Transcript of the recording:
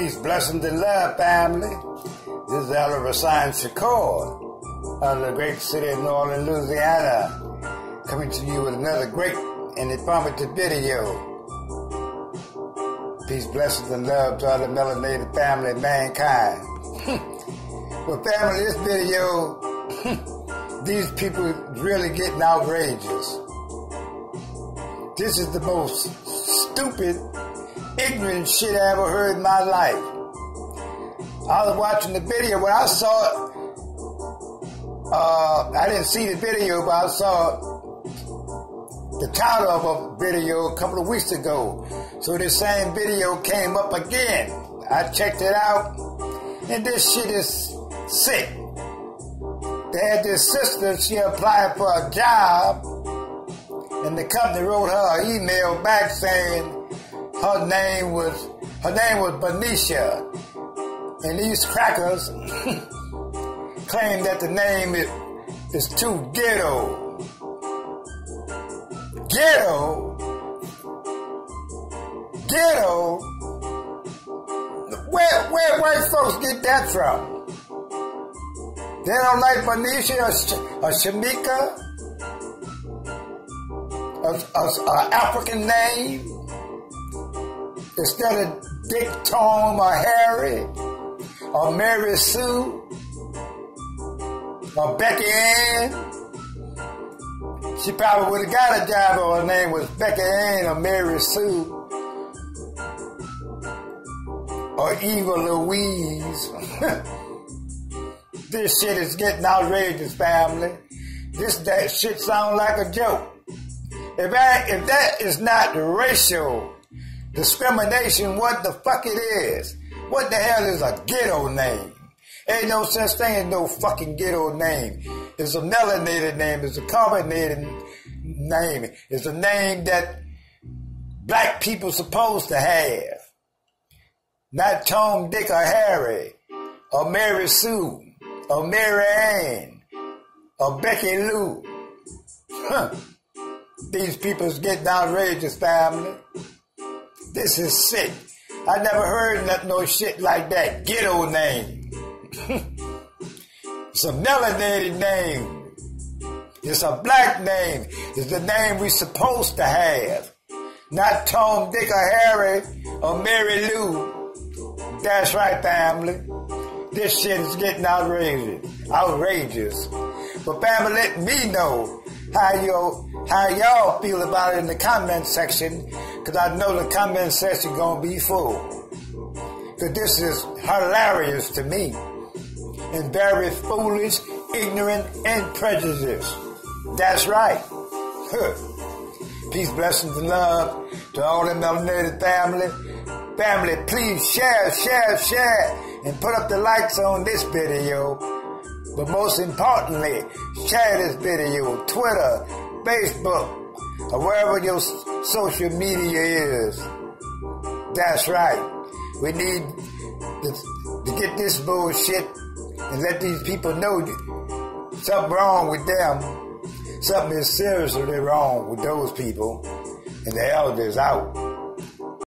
Peace, blessings, and love, family. This is Oliver Sign Shakur out of the great city of New Orleans, Louisiana, coming to you with another great and informative video. Peace, blessings, and love to all the melanated family and mankind. well, family, this video, these people really getting outrageous. This is the most stupid ignorant shit I ever heard in my life. I was watching the video when I saw it. Uh, I didn't see the video, but I saw the title of a video a couple of weeks ago. So this same video came up again. I checked it out, and this shit is sick. They had this sister, she applied for a job, and the company wrote her an email back saying, her name was her name was Benicia. And these crackers claim that the name is, is too ghetto. Ghetto? Ghetto? Where, where white folks get that from? They don't like Benicia or, or Shamika? An African name? Instead of Dick, Tom, or Harry, or Mary Sue, or Becky Ann. She probably would have got a job if her name was Becky Ann or Mary Sue. Or Eva Louise. this shit is getting outrageous, family. This that shit sounds like a joke. If that, if that is not the racial Discrimination, what the fuck it is. What the hell is a ghetto name? Ain't no such thing as no fucking ghetto name. It's a melanated name. It's a carbonated name. It's a name that black people supposed to have. Not Tom, Dick, or Harry, or Mary Sue, or Mary Ann, or Becky Lou. Huh. These people's getting outrageous, family. This is sick. I never heard nothing, no shit like that. Ghetto name. it's a melanated name. It's a black name. It's the name we supposed to have. Not Tom, Dick, or Harry, or Mary Lou. That's right, family. This shit is getting outrageous. Outrageous. But family, let me know how you how y'all feel about it in the comment section because I know the comment section gonna be full. Because this is hilarious to me and very foolish, ignorant, and prejudiced. That's right. Peace, blessings, and love to all the melanated family. Family, please share, share, share, and put up the likes on this video. But most importantly, share this video, on Twitter, Facebook, or wherever your social media is. That's right. We need to, to get this bullshit and let these people know something wrong with them. Something is seriously wrong with those people. And the elders out.